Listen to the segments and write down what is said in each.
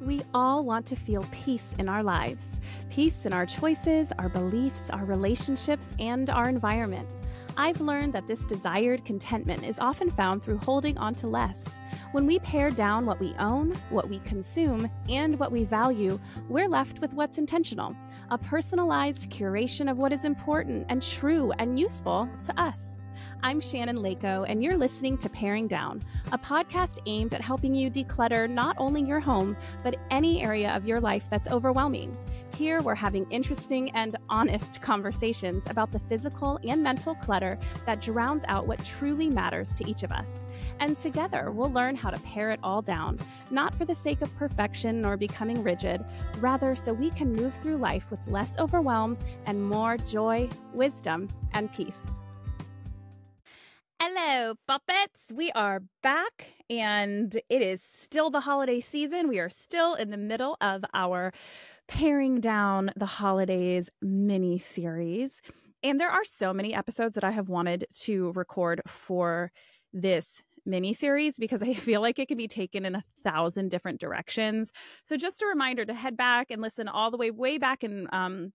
We all want to feel peace in our lives peace in our choices, our beliefs, our relationships, and our environment. I've learned that this desired contentment is often found through holding on to less. When we pare down what we own, what we consume, and what we value, we're left with what's intentional a personalized curation of what is important and true and useful to us. I'm Shannon Leyko, and you're listening to Paring Down, a podcast aimed at helping you declutter not only your home, but any area of your life that's overwhelming. Here, we're having interesting and honest conversations about the physical and mental clutter that drowns out what truly matters to each of us. And together, we'll learn how to pare it all down, not for the sake of perfection or becoming rigid, rather, so we can move through life with less overwhelm and more joy, wisdom, and peace. Hello, puppets. We are back and it is still the holiday season. We are still in the middle of our paring down the holidays mini series. And there are so many episodes that I have wanted to record for this mini series because I feel like it can be taken in a thousand different directions. So just a reminder to head back and listen all the way way back in um,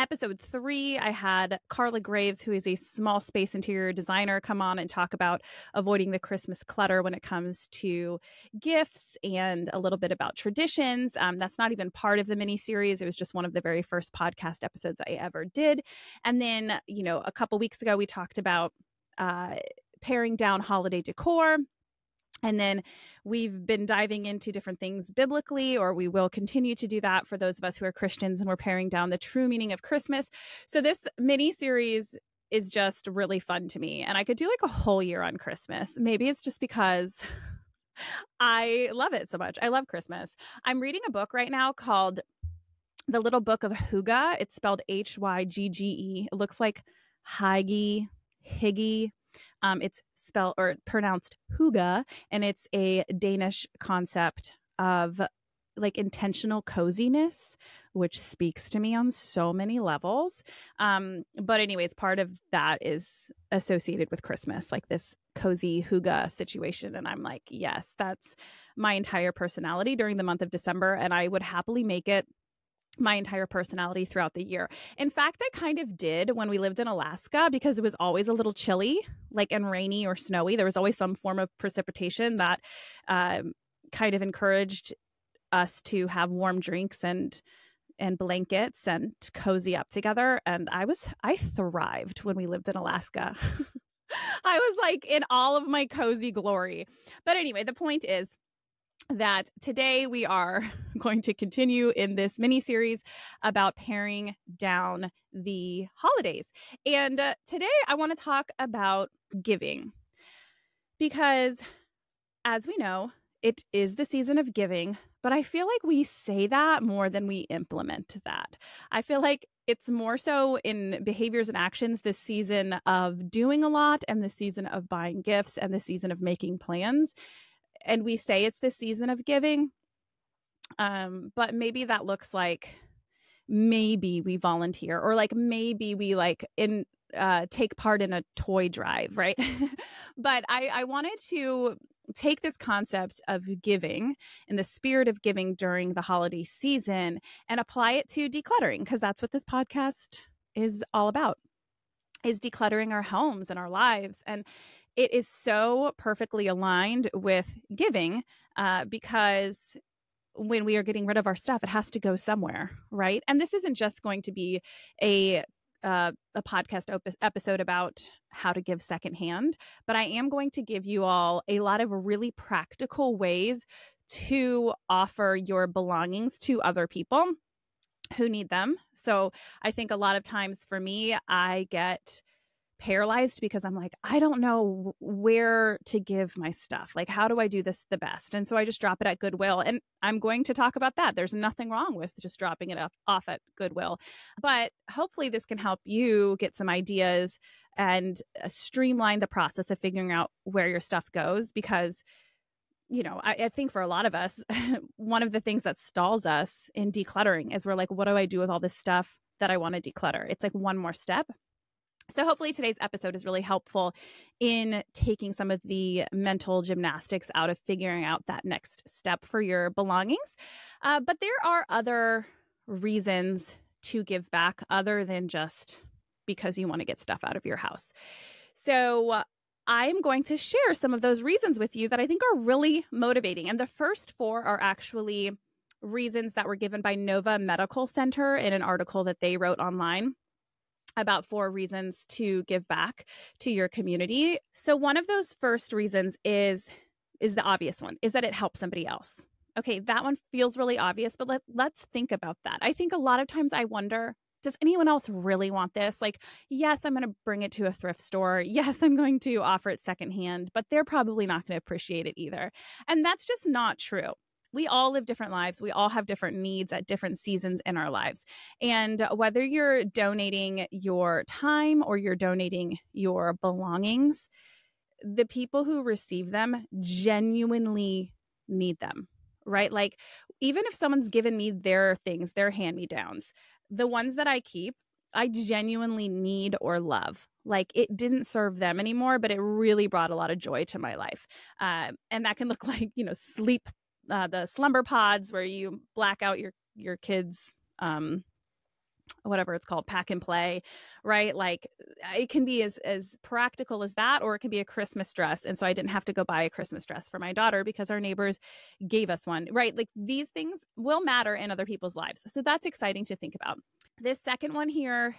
episode three, I had Carla Graves, who is a small space interior designer, come on and talk about avoiding the Christmas clutter when it comes to gifts and a little bit about traditions. Um, that's not even part of the mini series. It was just one of the very first podcast episodes I ever did. And then, you know, a couple weeks ago, we talked about uh, paring down holiday decor and then we've been diving into different things biblically, or we will continue to do that for those of us who are Christians and we're paring down the true meaning of Christmas. So this mini series is just really fun to me. And I could do like a whole year on Christmas. Maybe it's just because I love it so much. I love Christmas. I'm reading a book right now called The Little Book of Hygge. It's spelled H Y G G E. It looks like Hygge, Higgy, um, it's spelled or pronounced huga, and it's a Danish concept of like intentional coziness, which speaks to me on so many levels. Um, but anyways, part of that is associated with Christmas, like this cozy huga situation. And I'm like, yes, that's my entire personality during the month of December. And I would happily make it my entire personality throughout the year. In fact, I kind of did when we lived in Alaska because it was always a little chilly, like and rainy or snowy. There was always some form of precipitation that um, kind of encouraged us to have warm drinks and and blankets and cozy up together. And I was I thrived when we lived in Alaska. I was like in all of my cozy glory. But anyway, the point is that today we are going to continue in this mini series about paring down the holidays. And uh, today I want to talk about giving because, as we know, it is the season of giving, but I feel like we say that more than we implement that. I feel like it's more so in behaviors and actions this season of doing a lot and the season of buying gifts and the season of making plans and we say it's the season of giving um but maybe that looks like maybe we volunteer or like maybe we like in uh take part in a toy drive right? But i i wanted to take this concept of giving and the spirit of giving during the holiday season and apply it to decluttering because that's what this podcast is all about is decluttering our homes and our lives. And it is so perfectly aligned with giving uh, because when we are getting rid of our stuff, it has to go somewhere, right? And this isn't just going to be a uh, a podcast op- episode about how to give secondhand, but I am going to give you all a lot of really practical ways to offer your belongings to other people who need them. So I think a lot of times for me, I get paralyzed because I'm like, I don't know where to give my stuff. Like, how do I do this the best? And so I just drop it at Goodwill. And I'm going to talk about that. There's nothing wrong with just dropping it off, at Goodwill. But hopefully, this can help you get some ideas and uh, streamline the process of figuring out where your stuff goes because you know, I, I, think for a lot of us, one of the things that stalls us in decluttering is we're like, what do I do with all this stuff that I want to declutter? It's like one more step So, hopefully, today's episode is really helpful in taking some of the mental gymnastics out of figuring out that next step for your belongings. Uh, but there are other reasons to give back other than just because you want to get stuff out of your house. So, uh, I'm going to share some of those reasons with you that I think are really motivating. And the first four are actually reasons that were given by Nova Medical Center in an article that they wrote online about four reasons to give back to your community. So one of those first reasons is is the obvious one, is that it helps somebody else. Okay, that one feels really obvious, but let, let's think about that. I think a lot of times I wonder does anyone else really want this? Like, yes, I'm going to bring it to a thrift store. Yes, I'm going to offer it secondhand, but they're probably not going to appreciate it either. And that's just not true we all live different lives. We all have different needs at different seasons in our lives. And whether you're donating your time or you're donating your belongings, the people who receive them genuinely need them, right? Like, even if someone's given me their things, their hand me downs, the ones that I keep, I genuinely need or love. Like it didn't serve them anymore, but it really brought a lot of joy to my life. Uh, and that can look like, you know, sleep uh, the slumber pods where you black out your your kids um whatever it's called pack and play right? Like it can be as as practical as that or it can be a christmas dress. And so i didn't have to go buy a christmas dress for my daughter because our neighbors gave us one right? Like these things will matter in other people's lives. So that's exciting to think about. This second one here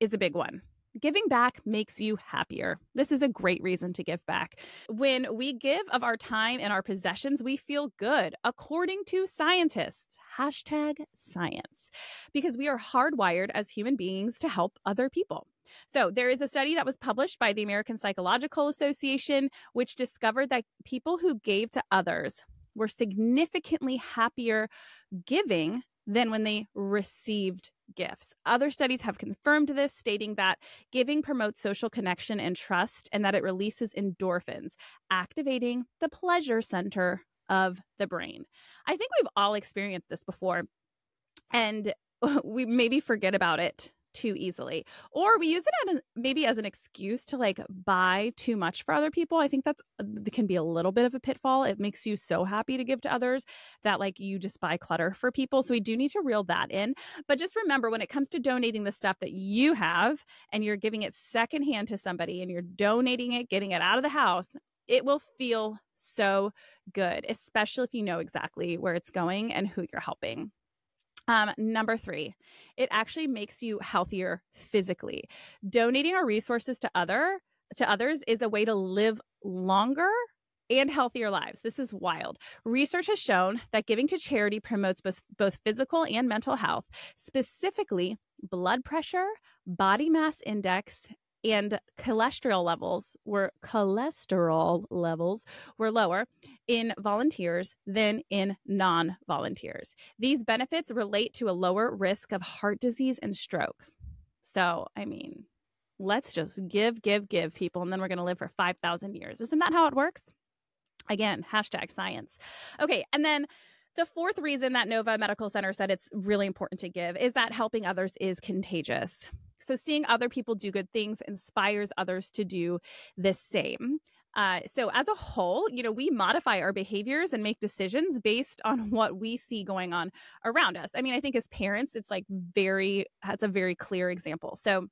is a big one Giving back makes you happier. This is a great reason to give back. When we give of our time and our possessions, we feel good, according to scientists. Hashtag science. Because we are hardwired as human beings to help other people. So, there is a study that was published by the American Psychological Association, which discovered that people who gave to others were significantly happier giving than when they received gifts. Other studies have confirmed this, stating that giving promotes social connection and trust and that it releases endorphins, activating the pleasure center of the brain. I think we've all experienced this before and we maybe forget about it too easily or we use it as, maybe as an excuse to like buy too much for other people i think that's uh, can be a little bit of a pitfall it makes you so happy to give to others that like you just buy clutter for people so we do need to reel that in but just remember when it comes to donating the stuff that you have and you're giving it secondhand to somebody and you're donating it getting it out of the house it will feel so good especially if you know exactly where it's going and who you're helping um, number three, it actually makes you healthier physically. Donating our resources to other to others is a way to live longer and healthier lives. This is wild. Research has shown that giving to charity promotes both, both physical and mental health, specifically blood pressure, body mass index, and cholesterol levels were cholesterol levels were lower in volunteers than in non-volunteers. These benefits relate to a lower risk of heart disease and strokes. So, I mean, let's just give, give, give people, and then we're going to live for 5,000 years. Isn't that how it works? Again, hashtag science. Okay, and then the fourth reason that Nova Medical Center said it's really important to give is that helping others is contagious. So, seeing other people do good things inspires others to do the same. Uh, so, as a whole, you know, we modify our behaviors and make decisions based on what we see going on around us. I mean, I think as parents, it's like very, that's a very clear example. So,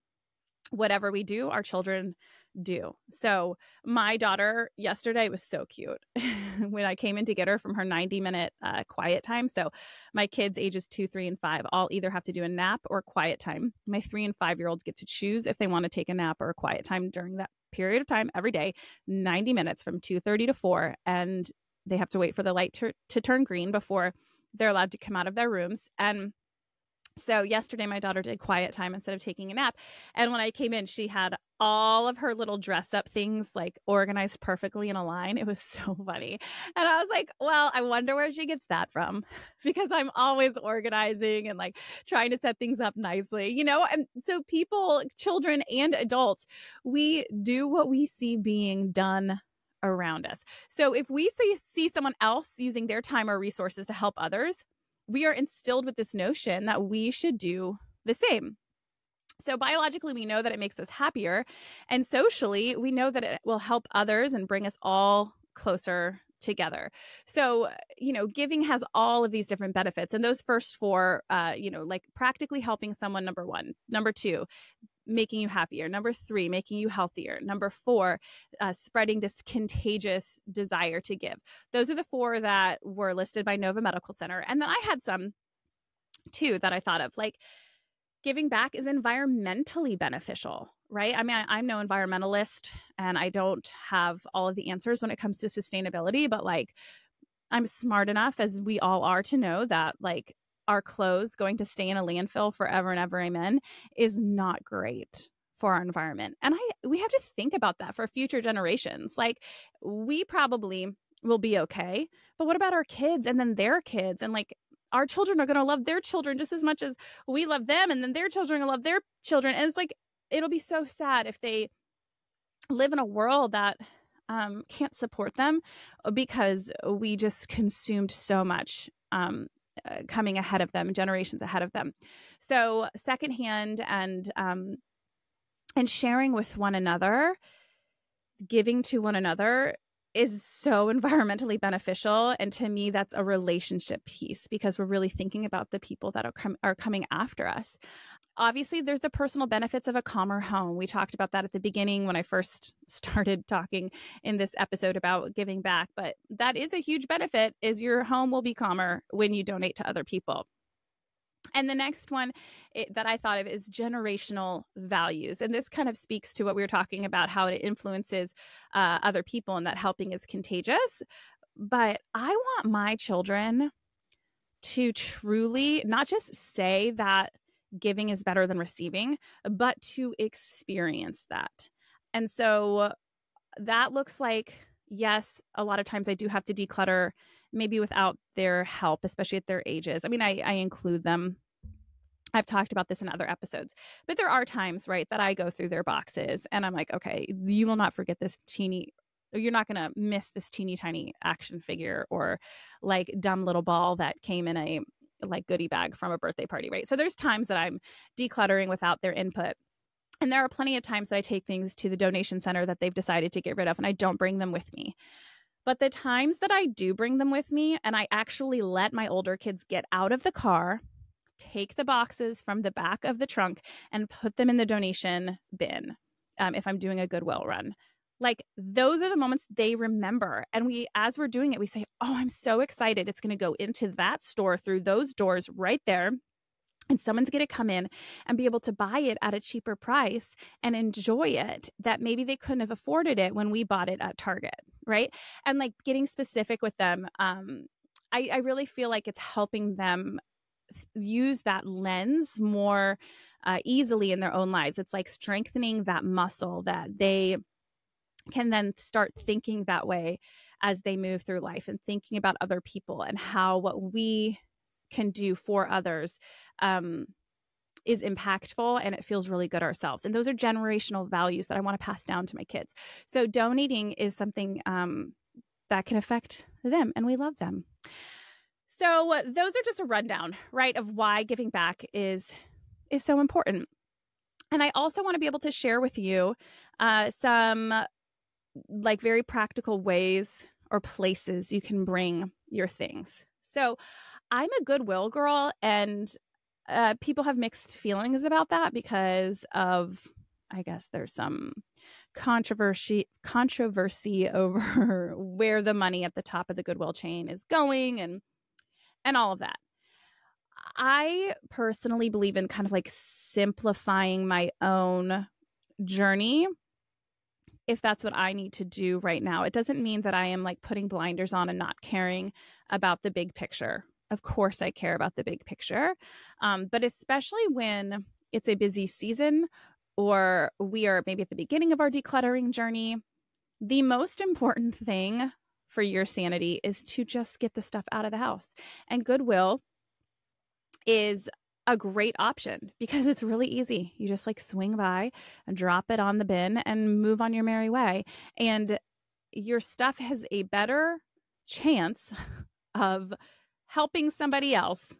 whatever we do, our children do. So, my daughter yesterday was so cute when I came in to get her from her 90 minute uh, quiet time. So, my kids, ages two, three, and five, all either have to do a nap or quiet time. My three and five year olds get to choose if they want to take a nap or a quiet time during that period of time every day 90 minutes from 2.30 to 4 and they have to wait for the light to, to turn green before they're allowed to come out of their rooms and so yesterday my daughter did quiet time instead of taking a nap. And when I came in, she had all of her little dress up things like organized perfectly in a line. It was so funny. And I was like, well, I wonder where she gets that from because I'm always organizing and like trying to set things up nicely, you know? And so people, children and adults, we do what we see being done around us. So if we see, see someone else using their time or resources to help others, we are instilled with this notion that we should do the same. So, biologically, we know that it makes us happier. And socially, we know that it will help others and bring us all closer together. So, you know, giving has all of these different benefits. And those first four, uh, you know, like practically helping someone, number one. Number two, making you happier. Number three, making you healthier. Number four, uh, spreading this contagious desire to give. Those are the four that were listed by Nova Medical Center. And then I had some too that I thought of like, giving back is environmentally beneficial, right? I mean, I, am no environmentalist and I don't have all of the answers when it comes to sustainability, but like I'm smart enough as we all are to know that like our clothes going to stay in a landfill forever and ever, amen, is not great for our environment. And I we have to think about that for future generations. Like we probably will be okay, but what about our kids and then their kids and like our children are going to love their children just as much as we love them and then their children will love their children and it's like it'll be so sad if they live in a world that um, can't support them because we just consumed so much um, uh, coming ahead of them generations ahead of them. So secondhand and um, and sharing with one another giving to one another is so environmentally beneficial. And to me that's a relationship piece because we're really thinking about the people that are com- are coming after us obviously there's the personal benefits of a calmer home we talked about that at the beginning when i first started talking in this episode about giving back but that is a huge benefit is your home will be calmer when you donate to other people and the next one it, that I thought of is generational values. And this kind of speaks to what we were talking about, how it influences uh, other people and that helping is contagious. But I want my children to truly not just say that giving is better than receiving, but to experience that. And so that looks like, yes, a lot of times I do have to declutter maybe without their help, especially at their ages. I mean, I, I include them. I've talked about this in other episodes, but there are times, right, that I go through their boxes and I'm like, okay, you will not forget this teeny, you're not going to miss this teeny tiny action figure or like dumb little ball that came in a like goodie bag from a birthday party, right? So there's times that I'm decluttering without their input. And there are plenty of times that I take things to the donation center that they've decided to get rid of and I don't bring them with me. But the times that I do bring them with me and I actually let my older kids get out of the car, take the boxes from the back of the trunk, and put them in the donation bin um, if I'm doing a Goodwill run. Like those are the moments they remember. And we, as we're doing it, we say, Oh, I'm so excited. It's going to go into that store through those doors right there and someone's going to come in and be able to buy it at a cheaper price and enjoy it that maybe they couldn't have afforded it when we bought it at Target, right? And like getting specific with them, um, I, I really feel like it's helping them use that lens more uh, easily in their own lives. It's like strengthening that muscle that they can then start thinking that way as they move through life and thinking about other people and how what we can do for others um, is impactful and it feels really good ourselves. And those are generational values that I want to pass down to my kids. So donating is something um, that can affect them, and we love them. So those are just a rundown, right, of why giving back is is so important. And I also want to be able to share with you uh, some like very practical ways or places you can bring your things. So I'm a goodwill girl, and uh, people have mixed feelings about that because of, I guess, there's some controversy controversy over where the money at the top of the goodwill chain is going, and and all of that. I personally believe in kind of like simplifying my own journey if that's what I need to do right now. It doesn't mean that I am like putting blinders on and not caring about the big picture, of course I care about the big picture. Um, but especially when it's a busy season or we are maybe at the beginning of our decluttering journey, the most important thing for your sanity is to just get the stuff out of the house. And Goodwill is a great option because it's really easy. You just like swing by and drop it on the bin and move on your merry way. And your stuff has a better chance of helping somebody else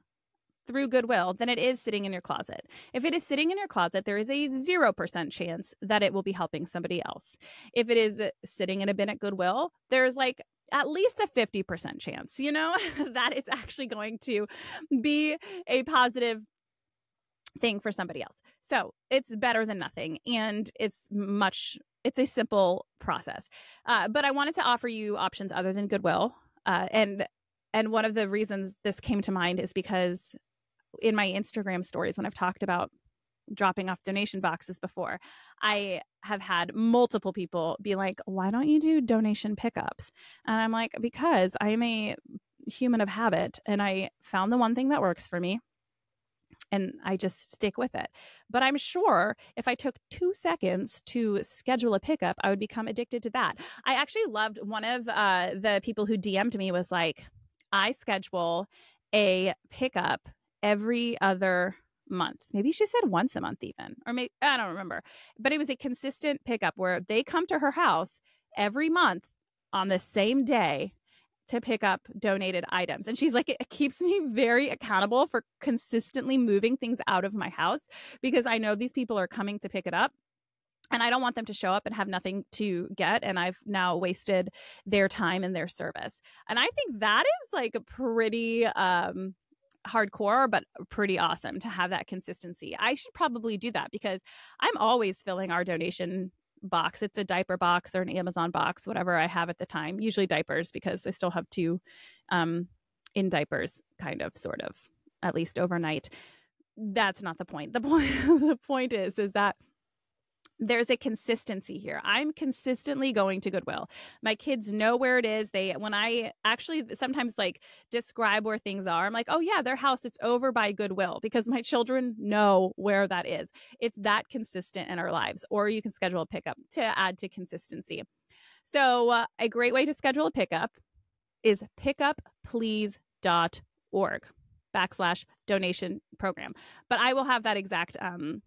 through Goodwill than it is sitting in your closet. If it is sitting in your closet, there is a 0% chance that it will be helping somebody else. If it is sitting in a bin at Goodwill, there's like at least a 50% chance, you know, that it's actually going to be a positive thing for somebody else. So it's better than nothing. And it's much, it's a simple process. Uh, but I wanted to offer you options other than Goodwill. Uh, and and one of the reasons this came to mind is because in my Instagram stories, when I've talked about dropping off donation boxes before, I have had multiple people be like, why don't you do donation pickups? And I'm like, because I'm a human of habit and I found the one thing that works for me and I just stick with it. But I'm sure if I took two seconds to schedule a pickup, I would become addicted to that. I actually loved one of uh, the people who DM'd me was like, I schedule a pickup every other month. Maybe she said once a month, even, or maybe I don't remember. But it was a consistent pickup where they come to her house every month on the same day to pick up donated items. And she's like, it keeps me very accountable for consistently moving things out of my house because I know these people are coming to pick it up and I don't want them to show up and have nothing to get. And I've now wasted their time and their service. And I think that is like a pretty um, hardcore, but pretty awesome to have that consistency. I should probably do that because I'm always filling our donation box. It's a diaper box or an Amazon box, whatever I have at the time. Usually diapers because I still have two um, in diapers, kind of, sort of, at least overnight. That's not the point. The point the point is is that there's a consistency here. I'm consistently going to Goodwill. My kids know where it is. They when I actually sometimes like describe where things are, I'm like, "Oh yeah, their house it's over by Goodwill" because my children know where that is. It's that consistent in our lives. Or you can schedule a pickup to add to consistency. So, uh, a great way to schedule a pickup is pickupplease.org backslash donation program. But I will have that exact um,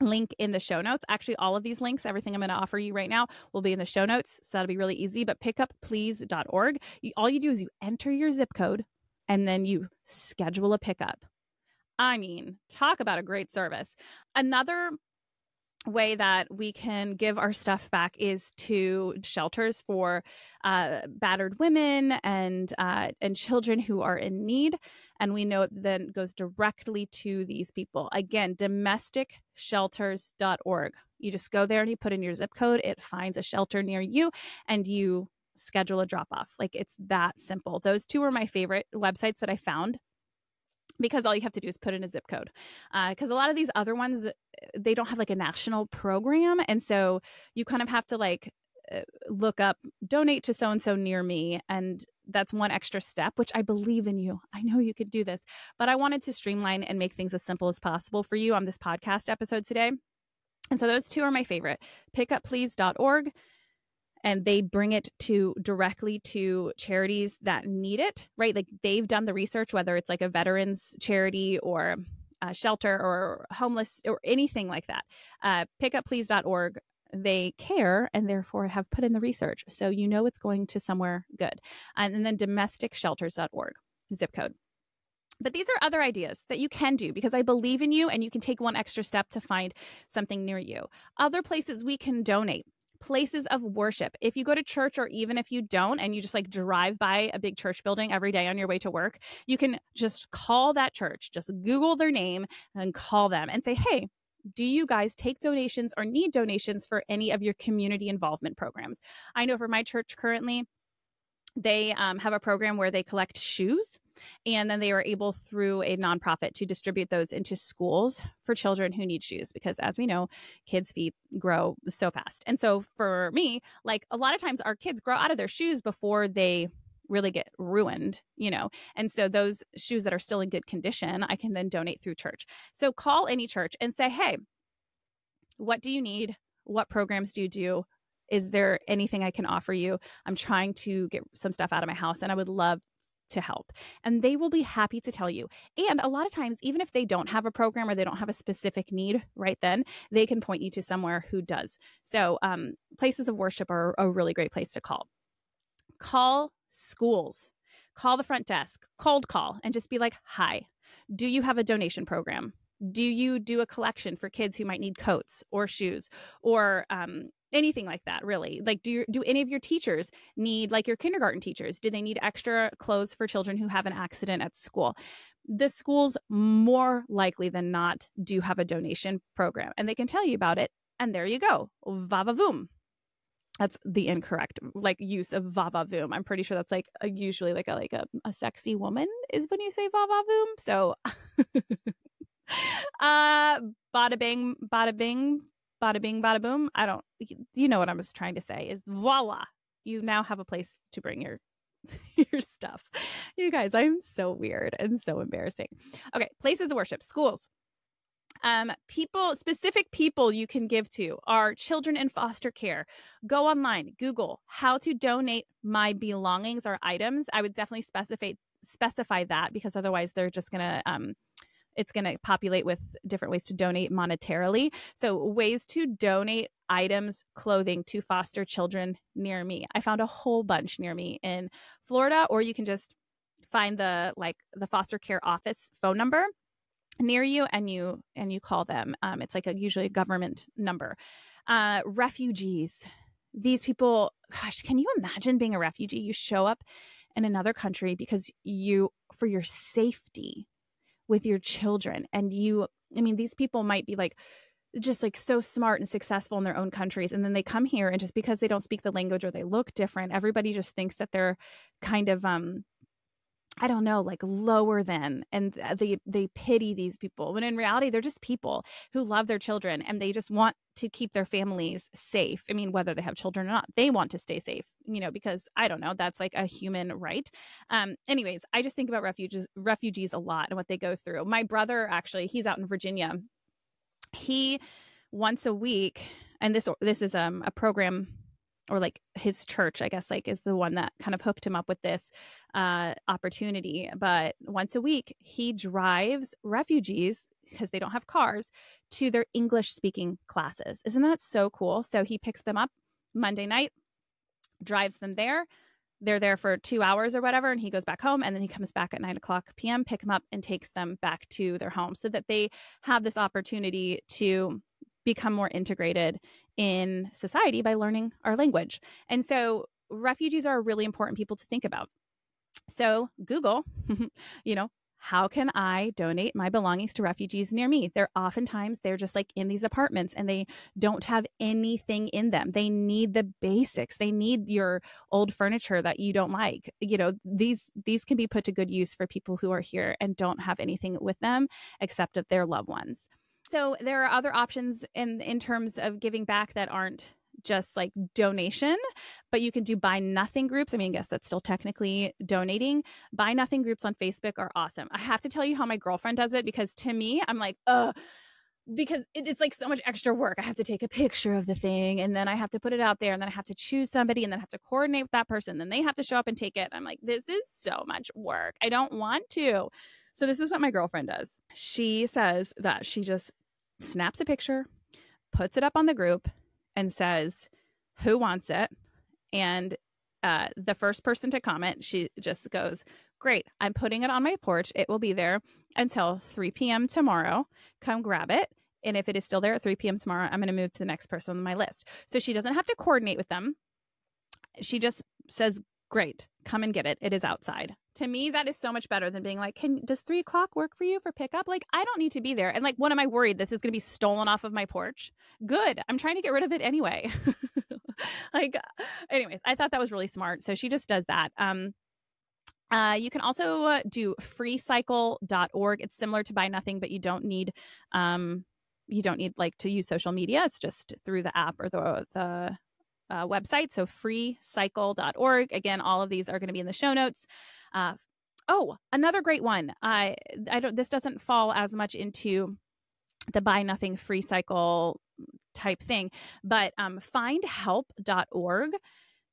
link in the show notes. Actually, all of these links, everything I'm going to offer you right now, will be in the show notes. So that'll be really easy. But pickupplease.org, you, all you do is you enter your zip code and then you schedule a pickup. I mean, talk about a great service. Another way that we can give our stuff back is to shelters for uh, battered women and uh, and children who are in need and we know it then goes directly to these people. Again domesticshelters.org you just go there and you put in your zip code it finds a shelter near you and you schedule a drop off like it's that simple. Those two are my favorite websites that i found because all you have to do is put in a zip code. Because uh, a lot of these other ones they don't have like a national program and so you kind of have to like uh, look up donate to so and so near me and that's one extra step which i believe in you i know you could do this but i wanted to streamline and make things as simple as possible for you on this podcast episode today and so those two are my favorite pickupplease.org and they bring it to directly to charities that need it, right? Like they've done the research, whether it's like a veterans charity or a shelter or homeless or anything like that. Uh, pickupplease.org they care and therefore have put in the research. So you know it's going to somewhere good. And then domesticshelters.org, zip code. But these are other ideas that you can do because I believe in you and you can take one extra step to find something near you. Other places we can donate places of worship. If you go to church or even if you don't and you just like drive by a big church building every day on your way to work, you can just call that church, just Google their name and call them and say, hey, do you guys take donations or need donations for any of your community involvement programs? I know for my church currently, they um, have a program where they collect shoes and then they were able through a nonprofit to distribute those into schools for children who need shoes because as we know kids feet grow so fast and so for me like a lot of times our kids grow out of their shoes before they really get ruined, you know. And so those shoes that are still in good condition, I can then donate through church. So call any church and say, "Hey, what do you need? What programs do you do? Is there anything I can offer you? I'm trying to get some stuff out of my house and I would love to help. And they will be happy to tell you. And a lot of times, even if they don't have a program or they don't have a specific need right then, they can point you to somewhere who does. So, um, places of worship are a really great place to call. Call schools call the front desk, cold call, and just be like, hi, do you have a donation program? Do you do a collection for kids who might need coats or shoes or um, anything like that really. Like do you, do any of your teachers need like your kindergarten teachers do they need extra clothes for children who have an accident at school? The schools more likely than not do have a donation program and they can tell you about it and there you go vavavoom that's the incorrect like use of vavavoom i'm pretty sure that's like a, usually like a like a, a sexy woman is when you say vavavoom so uh bada bing bada bing bada bing bada boom i don't you know what i was trying to say is voila you now have a place to bring your your stuff. You guys, I'm so weird and so embarrassing. Okay, places of worship, schools. Um, people, specific people you can give to are children in foster care. Go online, Google how to donate my belongings or items. I would definitely specify specify that because otherwise they're just gonna um, it's going to populate with different ways to donate monetarily. So, ways to donate items, clothing to foster children near me. I found a whole bunch near me in Florida, or you can just find the like the foster care office phone number near you and you and you call them um, it's like a usually a government number uh, refugees these people gosh can you imagine being a refugee you show up in another country because you for your safety with your children and you i mean these people might be like just like so smart and successful in their own countries and then they come here and just because they don't speak the language or they look different everybody just thinks that they're kind of um I don't know, like lower than, and they they pity these people. When in reality, they're just people who love their children and they just want to keep their families safe. I mean, whether they have children or not, they want to stay safe. You know, because I don't know, that's like a human right. Um, anyways, I just think about refugees refugees a lot and what they go through. My brother actually, he's out in Virginia. He once a week, and this this is um a program or like his church, I guess, like is the one that kind of hooked him up with this uh, opportunity. But once a week, he drives refugees because they don't have cars to their English speaking classes. Isn't that so cool? So he picks them up Monday night, drives them there. They're there for two hours or whatever, and he goes back home. And then he comes back at nine o'clock p.m., pick them up, and takes them back to their home so that they have this opportunity to become more integrated in society by learning our language. And so refugees are really important people to think about. So Google, you know, how can I donate my belongings to refugees near me? They're oftentimes they're just like in these apartments and they don't have anything in them. They need the basics. They need your old furniture that you don't like. You know, these these can be put to good use for people who are here and don't have anything with them except of their loved ones. So there are other options in in terms of giving back that aren't just like donation, but you can do buy nothing groups. I mean, I guess that's still technically donating. Buy nothing groups on Facebook are awesome. I have to tell you how my girlfriend does it because to me, I'm like, uh, because it's like so much extra work. I have to take a picture of the thing and then I have to put it out there and then I have to choose somebody and then I have to coordinate with that person. Then they have to show up and take it. I'm like, this is so much work. I don't want to. So this is what my girlfriend does. She says that she just snaps a picture, puts it up on the group, and says, Who wants it? And uh, the first person to comment, she just goes, Great, I'm putting it on my porch. It will be there until 3 p.m. tomorrow. Come grab it. And if it is still there at 3 p.m. tomorrow, I'm going to move to the next person on my list. So she doesn't have to coordinate with them. She just says, Great, come and get it. It is outside. To me that is so much better than being like can does three o'clock work for you for pickup? Like i don't need to be there. And like what am i worried? This is going to be stolen off of my porch? Good. I'm trying to get rid of it anyway. Like anyways i thought that was really smart. So she just does that. Um uh, you can also uh, do freecycle.org. It's similar to Buy Nothing, but you don't need um, you don't need like to use social media. It's just through the app or the the uh, website. So freecycle.org. Again, all of these are going to be in the show notes. Uh, oh, another great one. I I don't. This doesn't fall as much into the buy nothing free cycle type thing, but um, findhelp.org.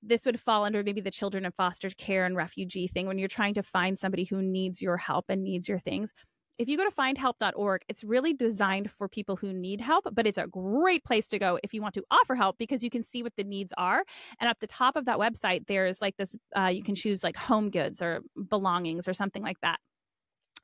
This would fall under maybe the children in foster care and refugee thing when you're trying to find somebody who needs your help and needs your things if you go to findhelp.org, it's really designed for people who need help, but it's a great place to go if you want to offer help because you can see what the needs are. And at the top of that website, there's like this uh, you can choose like home goods or belongings or something like that.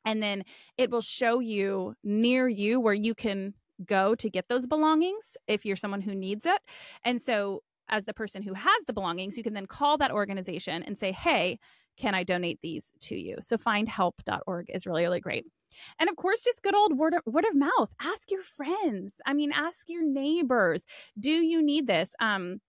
And then it will show you near you where you can go to get those belongings if you're someone who needs it. And so, as the person who has the belongings, you can then call that organization and say, hey, can I donate these to you? So findhelp.org is really, really great. And of course, just good old word of, word of mouth. Ask your friends. I mean, ask your neighbors. Do you need this? Um,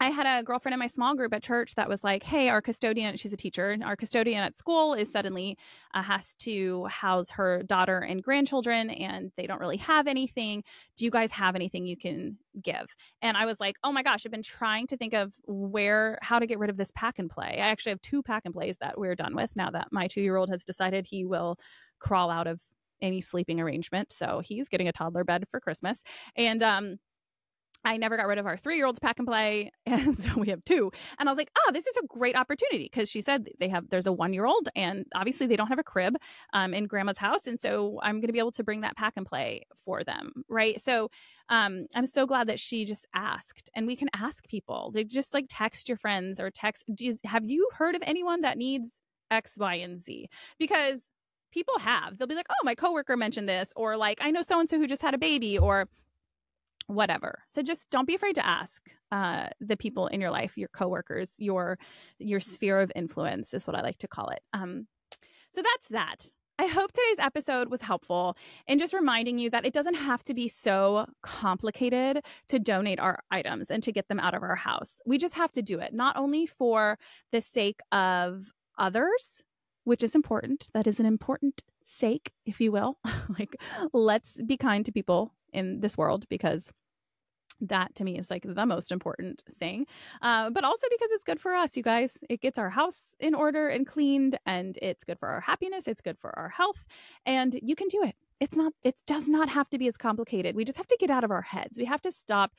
I had a girlfriend in my small group at church that was like, "Hey, our custodian, she's a teacher, our custodian at school is suddenly uh, has to house her daughter and grandchildren and they don't really have anything. Do you guys have anything you can give?" And I was like, "Oh my gosh, I've been trying to think of where how to get rid of this pack and play. I actually have two pack and plays that we're done with now that my 2-year-old has decided he will crawl out of any sleeping arrangement. So, he's getting a toddler bed for Christmas. And um I never got rid of our three year olds pack and play. And so we have two. And I was like, oh, this is a great opportunity because she said they have, there's a one year old and obviously they don't have a crib um, in grandma's house. And so I'm going to be able to bring that pack and play for them. Right. So um, I'm so glad that she just asked and we can ask people to just like text your friends or text. You, have you heard of anyone that needs X, Y, and Z? Because people have. They'll be like, oh, my coworker mentioned this, or like, I know so and so who just had a baby, or whatever. So just don't be afraid to ask uh, the people in your life, your coworkers, your your sphere of influence is what I like to call it. Um, so that's that. I hope today's episode was helpful in just reminding you that it doesn't have to be so complicated to donate our items and to get them out of our house. We just have to do it, not only for the sake of others, which is important. That is an important sake, if you will. like, let's be kind to people in this world because that to me is like the most important thing. Uh, but also because it's good for us you guys. It gets our house in order and cleaned and it's good for our happiness it's good for our health and you can do it. It's not it does not have to be as complicated. We just have to get out of our heads. We have to stop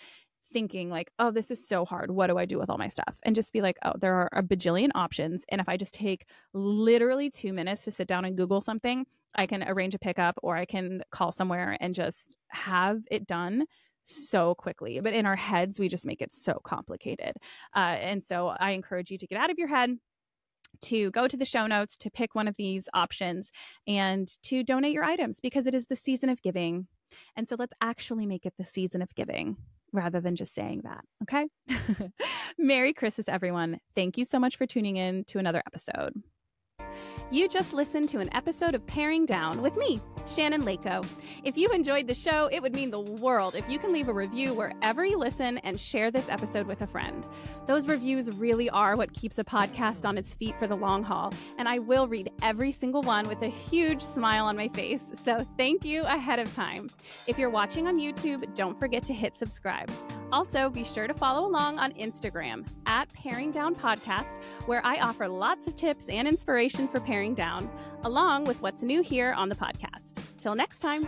thinking like oh this is so hard what do i do with all my stuff and just be like oh there are a bajillion options and if i just take literally two minutes to sit down and google something I can arrange a pickup or I can call somewhere and just have it done so quickly. But in our heads, we just make it so complicated. Uh, and so I encourage you to get out of your head. To go to the show notes to pick one of these options and to donate your items because it is the season of giving. And so let's actually make it the season of giving rather than just saying that. Okay. Merry Christmas, everyone. Thank you so much for tuning in to another episode. You just listened to an episode of Paring Down with me, Shannon Leyko. If you enjoyed the show, it would mean the world if you can leave a review wherever you listen and share this episode with a friend. Those reviews really are what keeps a podcast on its feet for the long haul, and I will read every single one with a huge smile on my face, so thank you ahead of time. If you're watching on YouTube, don't forget to hit subscribe. Also, be sure to follow along on Instagram at Paring Down Podcast, where I offer lots of tips and inspiration for down, along with what's new here on the podcast. Till next time.